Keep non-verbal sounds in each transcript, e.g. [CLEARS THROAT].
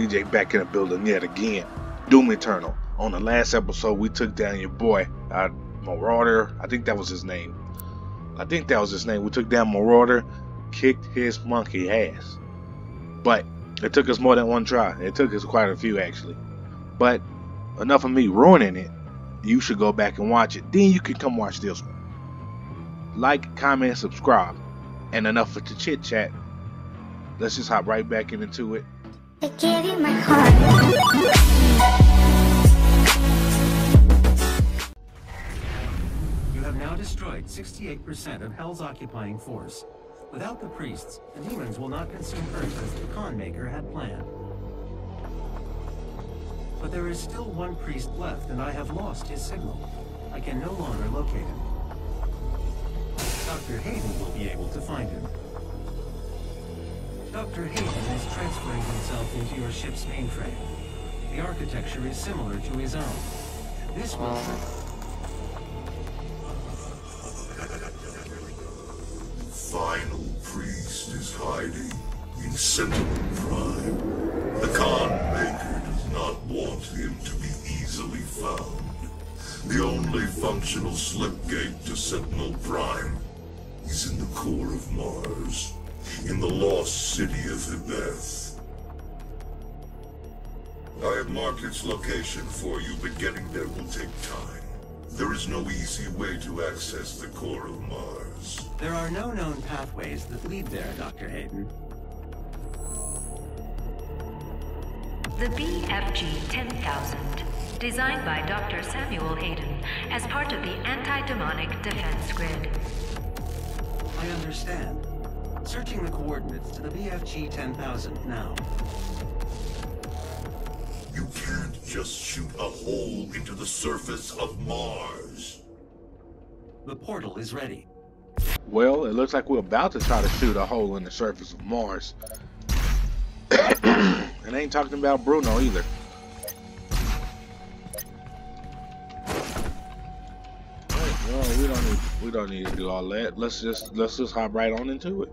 DJ back in the building yet again. Doom Eternal. On the last episode, we took down your boy, uh, Marauder. I think that was his name. I think that was his name. We took down Marauder, kicked his monkey ass. But it took us more than one try. It took us quite a few, actually. But enough of me ruining it. You should go back and watch it. Then you can come watch this one. Like, comment, subscribe. And enough with the chit chat. Let's just hop right back into it. I my heart. You have now destroyed 68% of Hell's occupying force. Without the priests, the demons will not consume Earth as the Khan Maker had planned. But there is still one priest left, and I have lost his signal. I can no longer locate him. Dr. Hayden will be able to find him. Dr. Hayden is transferring himself into your ship's mainframe. The architecture is similar to his own. This will... final priest is hiding in Sentinel Prime. The Khan Maker does not want him to be easily found. The only functional slipgate to Sentinel Prime is in the core of Mars, in the lost city of Hebeth. I have marked its location for you, but getting there will take time. There is no easy way to access the core of Mars. There are no known pathways that lead there, Dr. Hayden. The BFG 10000, designed by Dr. Samuel Hayden as part of the Anti-Demonic Defense Grid. I understand. Searching the coordinates to the BFG 10000 now. You can't just shoot a hole into the surface of Mars. The portal is ready. Well, it looks like we're about to try to shoot a hole in the surface of Mars. [CLEARS THROAT] and ain't talking about Bruno either. Alright, well, we don't need we don't need to do all that. Let's just let's just hop right on into it.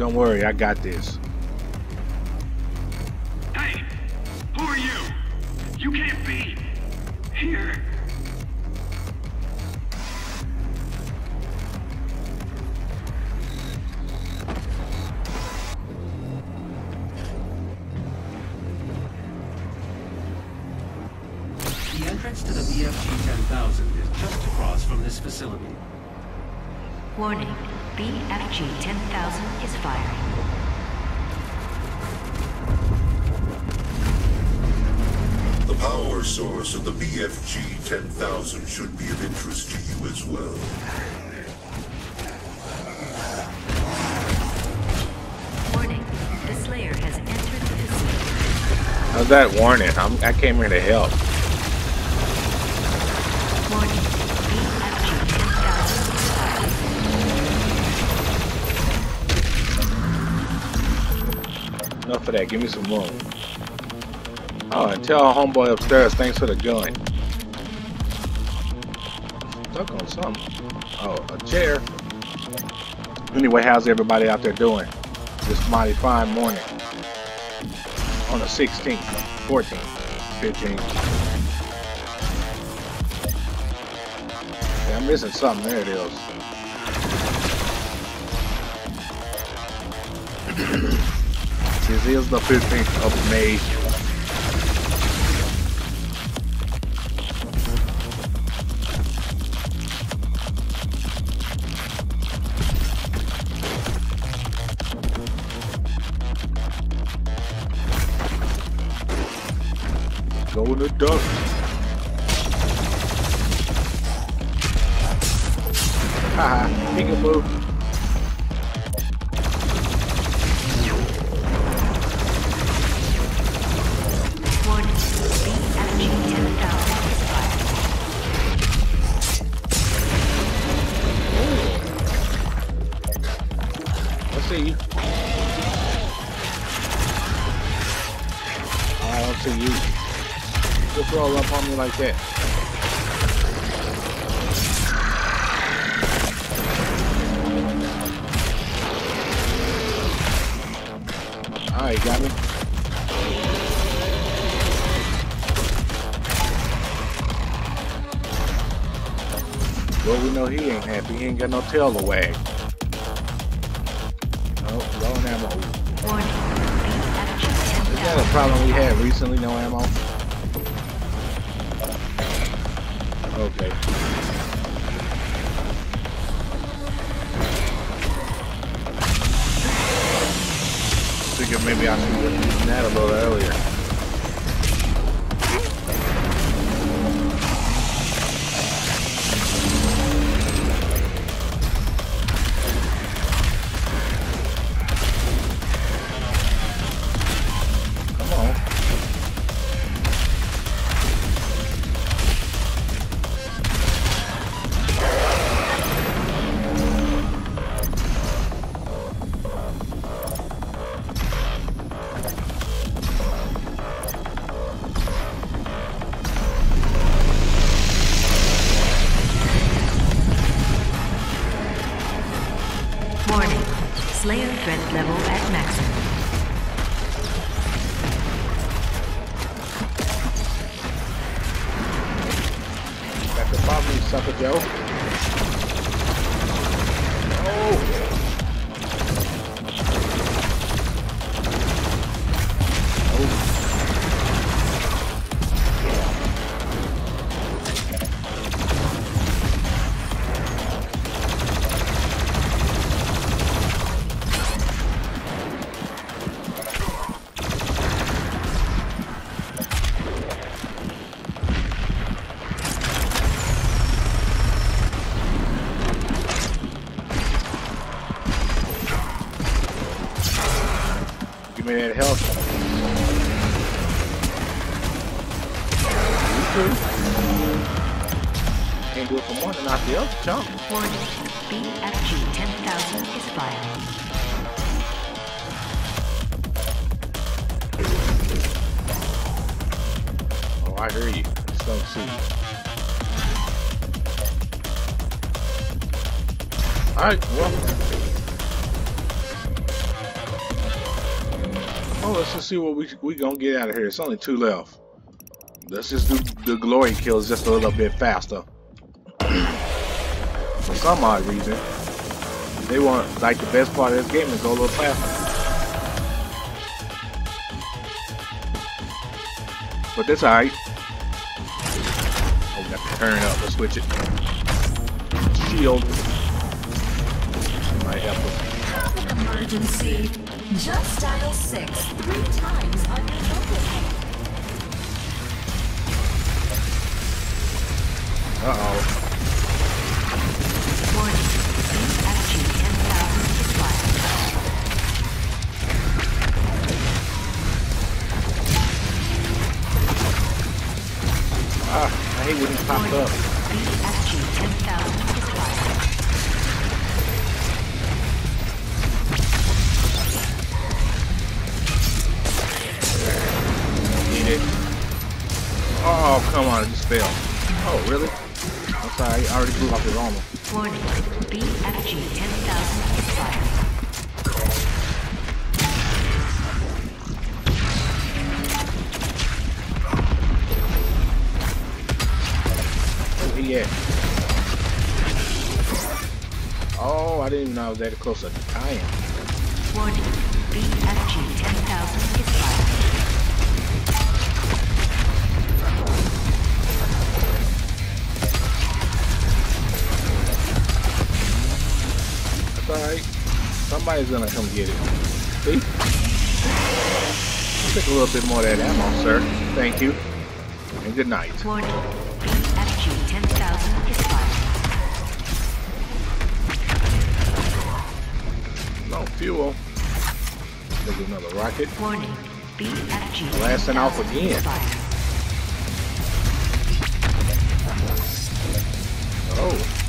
Don't worry, I got this. That warning? I'm, I came here to help. Warning, BFG 10000 is firing. Enough of that. Give me some room. Oh, and tell our homeboy upstairs thanks for the gun. Stuck on something. Oh, a chair. Anyway, how's everybody out there doing? This mighty fine morning. On the 16th, 14th. 15. Yeah, I'm missing something. There it is. [CLEARS THROAT] this is the 15th of May. The duck. Haha. Warning, like that. Alright, got me. Well, we know he ain't happy. He ain't got no tail to wag. Oh, low on ammo. Warning, Is that a problem we had recently? No ammo? It from one the other, chump. Warning, BFG 10,000 is. Oh, I hear you. Just don't see you. Alright, well. Oh, let's just see what we we gonna get out of here. It's only two left. Let's just do the glory kills just a little bit faster. Some odd reason, they want like the best part of this game is go a little faster. But that's alright. Oh, we got to turn it up. Let's switch it. Shield. Might help us. Emergency. Just dial 6 three times even know I was that close to dying. Warning. BFG 10,000 is fired. That's alright. Somebody's gonna come get it. See? Take a little bit more of that ammo, sir. Thank you. And good night. Warning. Fuel. There's another rocket. Warning. BFG Blasting off 10,000 again. is fired. Oh.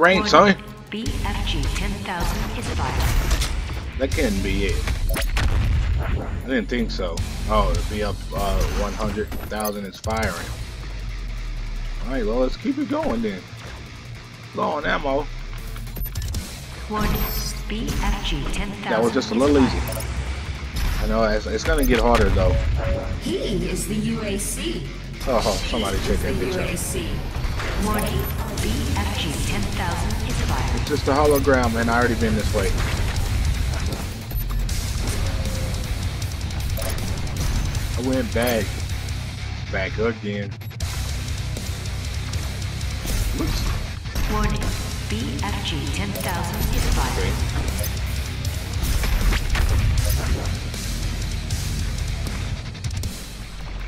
Rain, son. BFG 10,000 is fired. That can't be it. I didn't think so. Oh, it'd be up uh, 100,000 is firing. Alright, well, let's keep it going then. Low on ammo. Warning. BFG 10,000 That was just a little easy. I know, it's, it's gonna get harder though. He is the UAC. Oh, somebody check that bitch out. UAC. Warning. BFG 10,000 is fired. It's just a hologram, and I already been this way. I went back. Back again. Oops. Warning. BFG 10,000 is fired.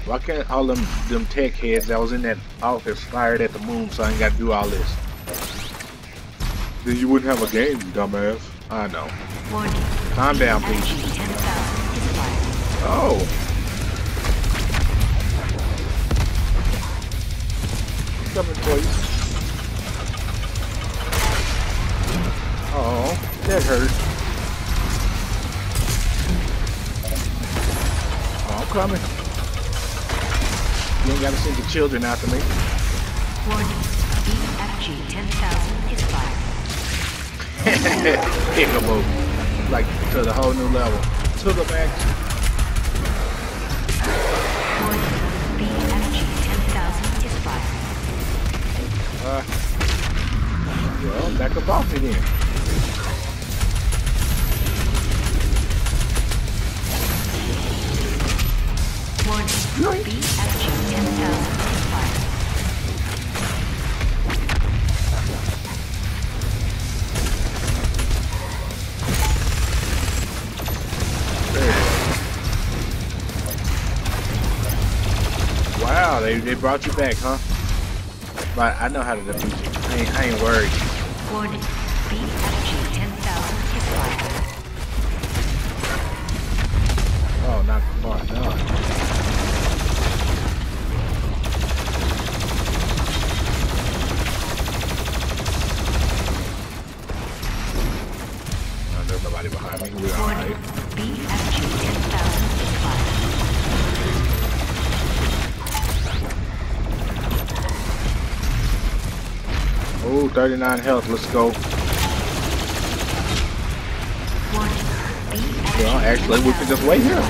Why can't all them them tech heads that was in that office fired at the moon so I ain't gotta do all this? Then you wouldn't have a game, dumbass. I know. Warning. Calm down, BFG please. 10,000 is fired. Oh. Coming for you. Oh, that hurt. Oh, I'm coming. You ain't gotta send the children after me. Warning. BFG 10,000 is fired. Peekaboo. Like to the whole new level. To the max. Warning. BFG 10,000 is fired. Uh, well, back up off me then. Warning. BFG 10,000 They, brought you back, huh? But I know how to defeat you. I ain't, I ain't worried. Warning. BFG 10,000 is fired. Oh, not far. No. 39 health. Let's go. Well, actually, we can just wait here.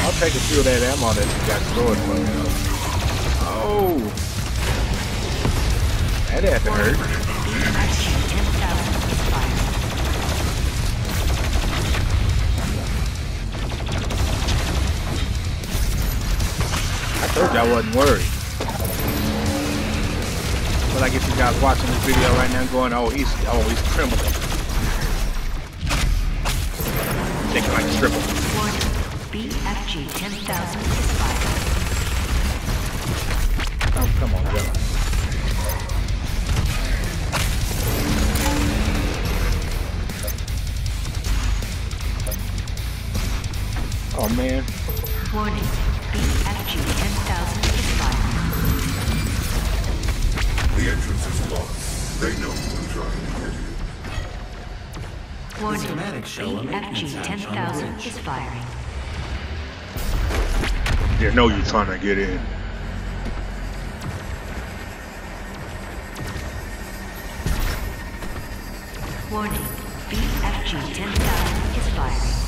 I'll take a few of that ammo that you got stored for me. Oh. That had to hurt. BFG 10,000 is fired. I told you I wasn't worried. But I guess you guys watching this video right now going, oh, he's, oh, he's trembling. Shaking like a stripper. BFG 10,000. Oh, come on, Joe. Oh man. Warning. BFG 10,000 The entrance is locked. They know we're trying to get in. Warning. show a maintenance BFG hatch on 10,000 is firing. They know you're trying to get in. Warning. BFG 10,000 is firing.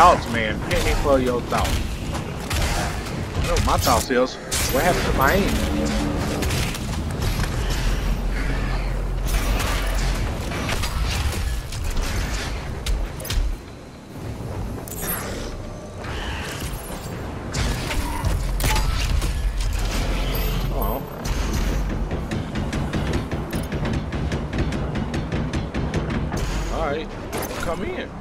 Thoughts, man. Penny for your thoughts. Know my thoughts is. What happened to my aim? Uh-huh. Alright, come in.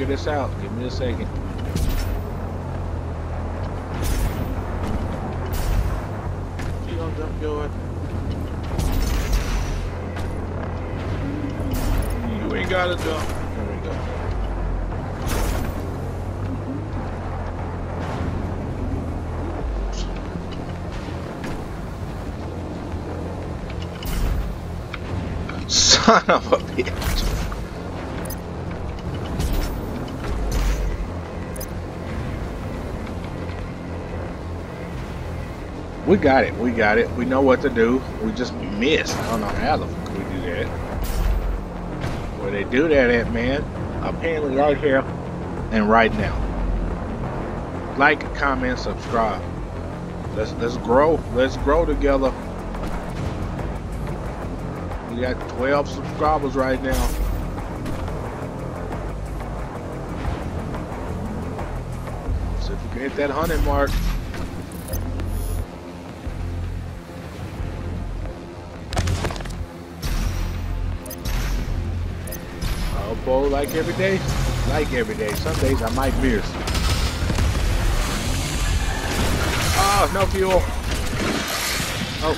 Figure this out. Give me a second. You gonna jump your You ain't gotta jump. There we go. [LAUGHS] Son of a We got it. We got it. We know what to do. We just missed. I don't know how the fuck we do that. Where they do that at, man? Apparently right here and right now. Like, comment, subscribe. Let's let's grow. Let's grow together. We got 12 subscribers right now. So if we can hit that 100 mark. Like every day? Like every day. Some days I might miss. Oh, no fuel. Oh.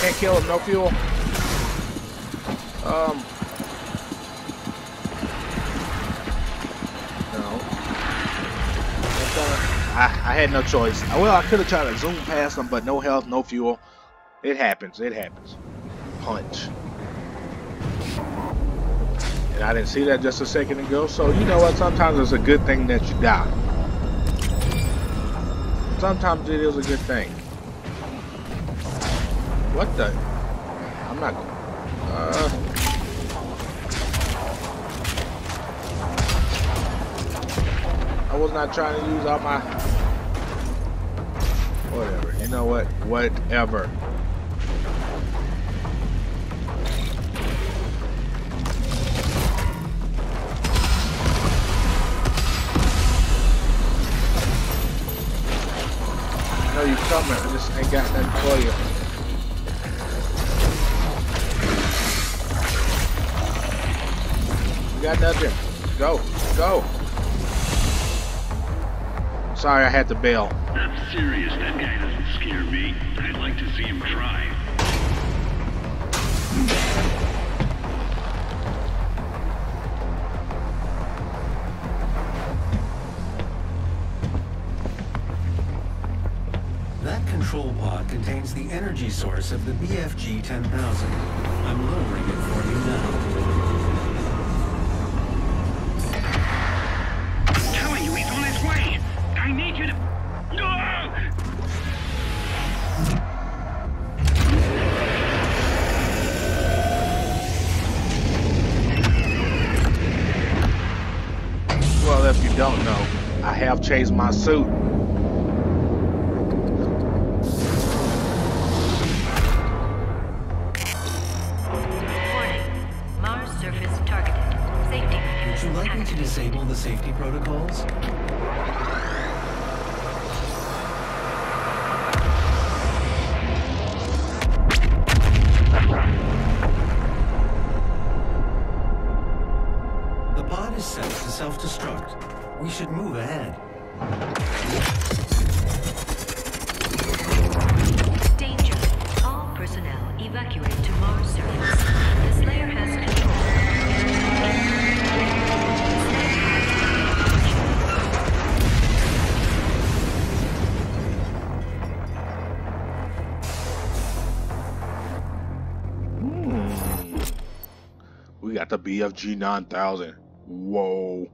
Can't kill him, no fuel. Um. No. Uh, I, I had no choice. Well, I could have tried to zoom past him, but no health, no fuel. It happens. It happens. Punch. I didn't see that just a second ago. So you know what? Sometimes it's a good thing that you die. Sometimes it is a good thing. What the? I'm not. Uh. I was not trying to use all my. Whatever. You know what? Whatever. Know you coming. I just ain't got nothing for you. You got nothing. Go. Go. Sorry, I had to bail. I'm serious, that guy doesn't scare me. I'd like to see him try. Contains the energy source of the BFG 10,000. I'm lowering it for you now. I'm telling you, he's on his way. I need you to... No! Well, if you don't know, I have changed my suit. We got the BFG 9000. Whoa.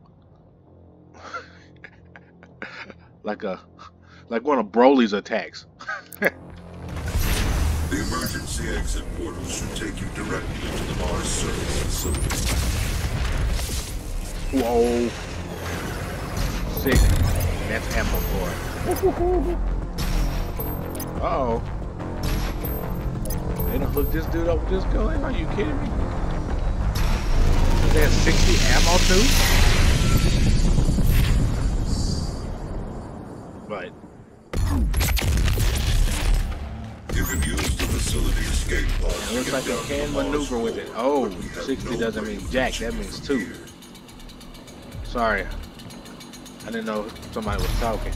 [LAUGHS] like a like one of Broly's attacks. [LAUGHS] The emergency exit portal should take you directly to the Mars service facility. Whoa. Sick. That's ammo for Uh oh. They done hook this dude up with this gun? Are you kidding me? Is that 60 ammo too? But You can use the facility escape pod. it looks like they can maneuver with it. Oh, but we have 60 no doesn't mean jack, that means two. Sorry. I didn't know somebody was talking.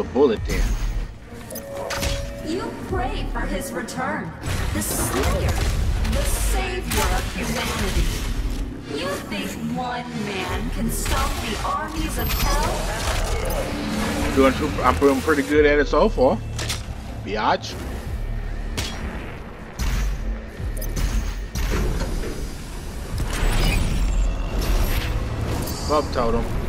A bullet then. You pray for his return. The Slayer, the savior of humanity. You think one man can stop the armies of hell? Doing, I'm doing pretty good at it so far. Biatch. Up totem.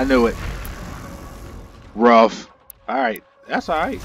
I knew it. Rough. Alright, that's alright.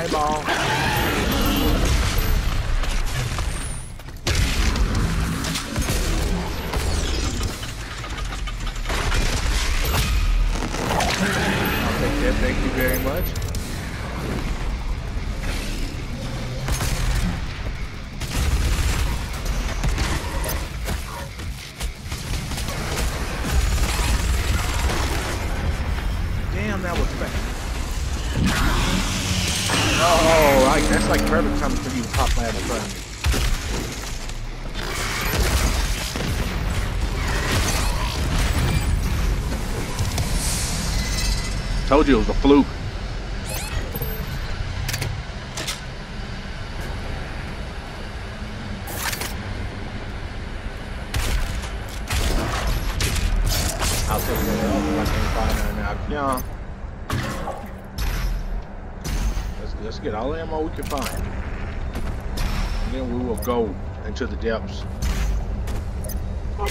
开包。told you it was a fluke. I'll take if I can find now. Yeah. Let's, let's get all the ammo we can find. And then we will go into the depths. We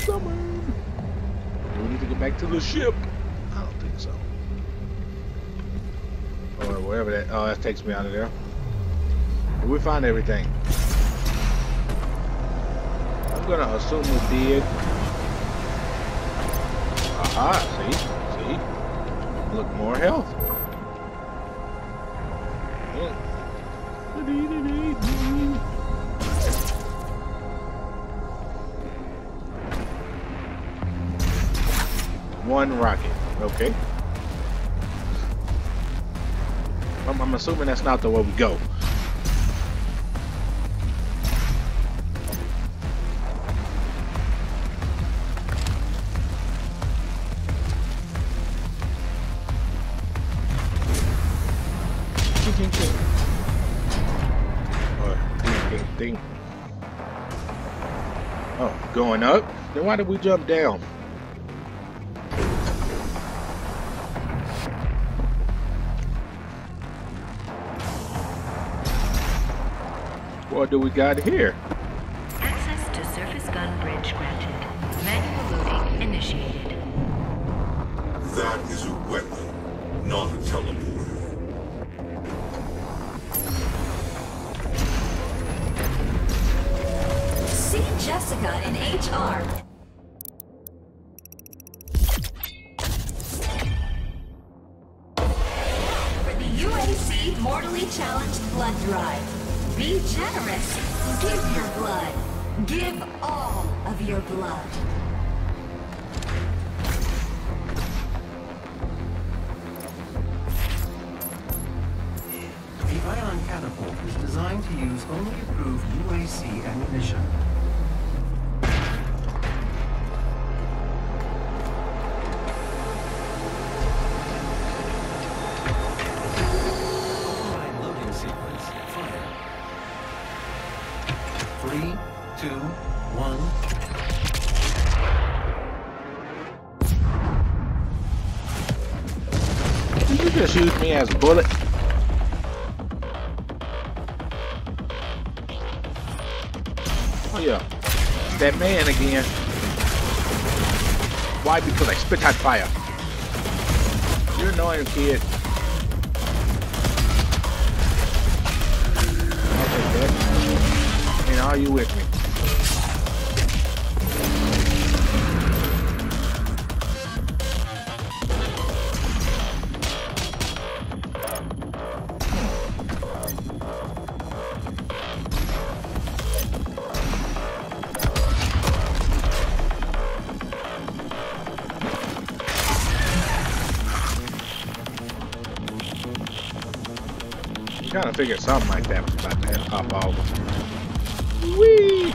need to get back to the ship. Or wherever that. Oh, that takes me out of there. We find everything? I'm gonna assume we did. Aha, see? See? Look, more health. One rocket. Okay. I'm, I'm assuming that's not the way we go. Oh, going up? Then why did we jump down? What do we got here? Access to surface gun bridge granted. Manual loading initiated. That is a weapon, not a teleporter. See Jessica in HR. Generous. Give your blood. Give all of your blood. The ion catapult is designed to use only approved UAC ammunition. Just use me as a bullet? Oh yeah, that man again. Why? Because I spit hot fire. You're annoying, kid. Okay. And are you with me? Figured something like that was about to pop off. Whee!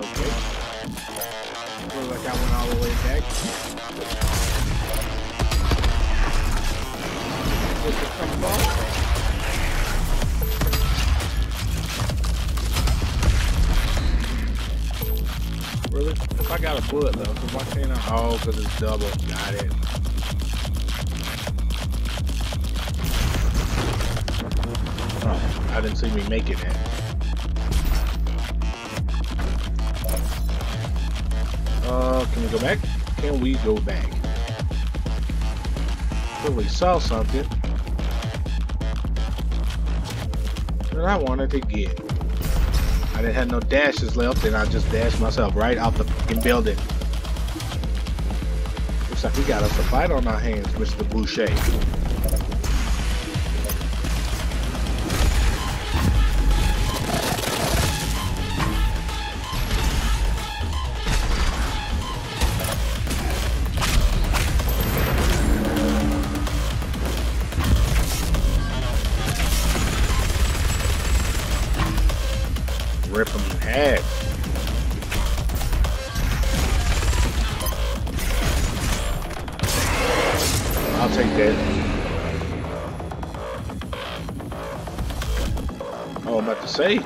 Okay. Looks Really? If I got a bullet though, so why can't I? Oh, because it's double. Got it. Oh, I didn't see me making it. Uh, can we go back? Can we go back? We saw something that I wanted to get. Didn't have no dashes left, and I just dashed myself right off the fucking building. Looks like we got us a fight on our hands, Mr. Boucher. Rip him in half. I'll take that. Oh, I'm about to say.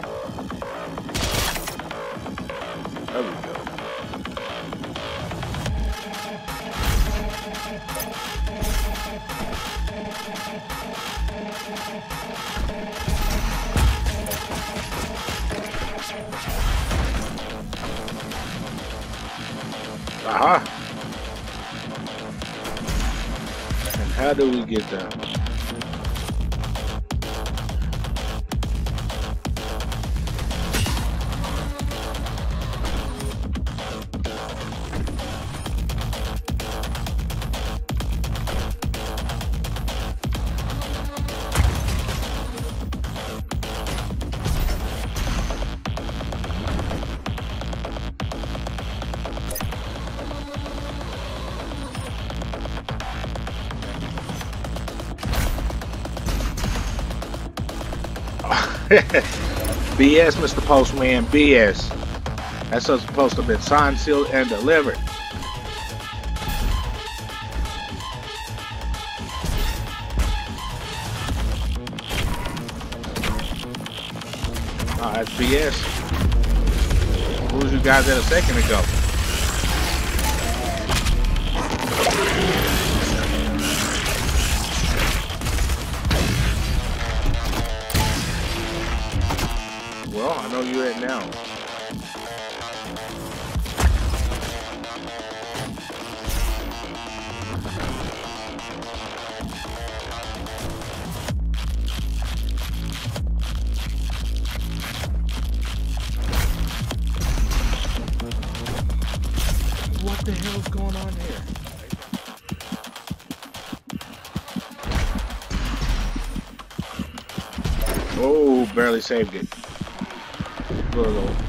Get down? [LAUGHS] BS, Mr. Postman, BS. That's supposed to have been signed, sealed, and delivered. Oh, that's BS. Who was you guys at a second ago? Saved it. Little.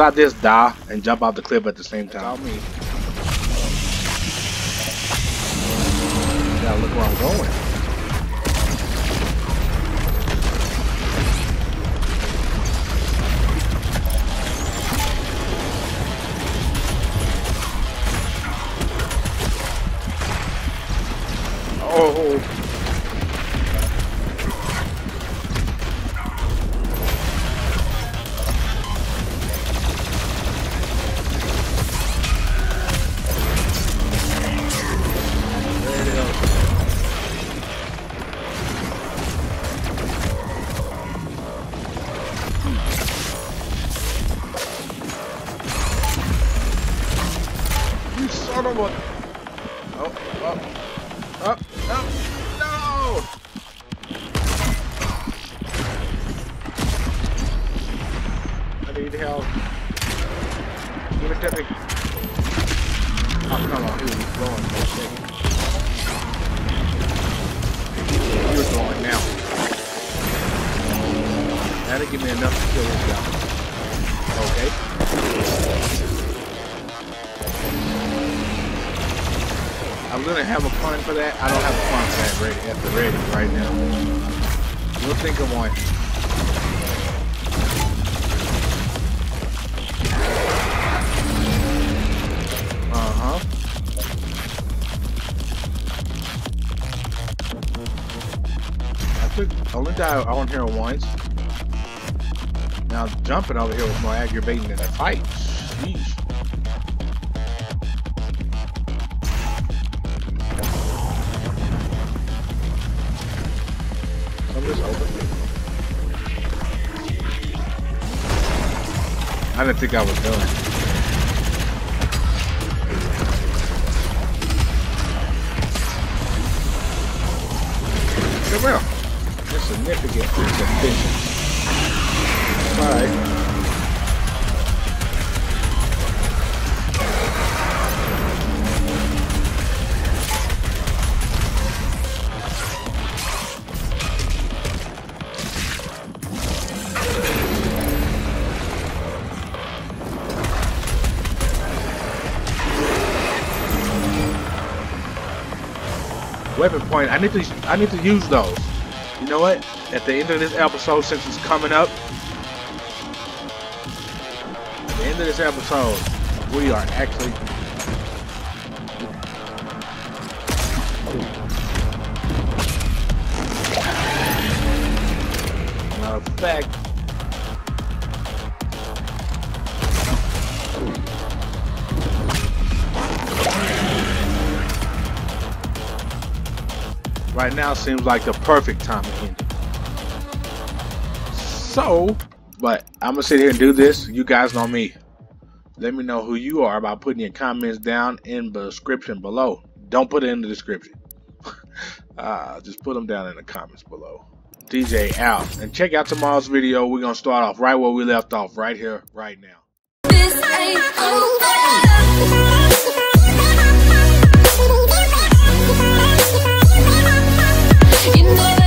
Did I just die and jump off the cliff at the same time? me. Gotta look where I'm going. Don't a fun for that ready at the ready right now. We'll think of one. Uh-huh. I took only died on here once. Now jumping over here was more aggravating than a fight. Sheesh. I didn't think I was done. Well, significant efficiency. Alright. Weapon point. I need to I need to use those. You know what? At the end of this episode, since it's coming up, at the end of this episode, we are actually matter of fact. Right now seems like the perfect time to end it. So, but I'm gonna sit here and do this. You guys know me. Let me know who you are by putting your comments down in the description below. Don't put it in the description. [LAUGHS] uh, just put them down in the comments below. DJ out. And check out tomorrow's video. We're gonna start off right where we left off, right here, right now. You know